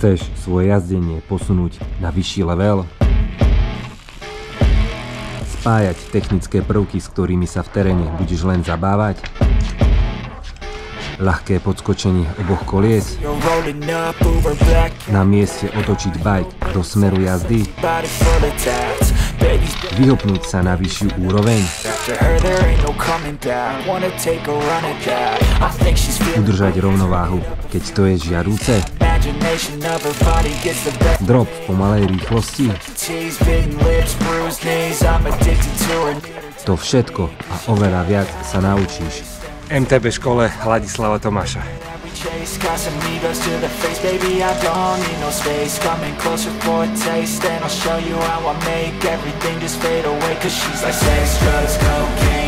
Chceš svoje jazdenie posunúť na vyšší level? Spájať technické prvky, s ktorými sa v teréne budeš len zabávať? Ľahké podskočenie oboch kolies? Na mieste otočiť bike do smeru jazdy? Vyhopnúť sa na vyššiu úroveň? Udržať rovnováhu, keď to je žiarúce? Drop v pomalej rýchlosti? To všetko a oveľa viac sa naučíš. MTB škole Hladislava Tomáša. chase Got some egos to the face, baby, I don't need no space Coming closer for a taste, and I'll show you how I make Everything just fade away, cause she's like sex, drugs, cocaine,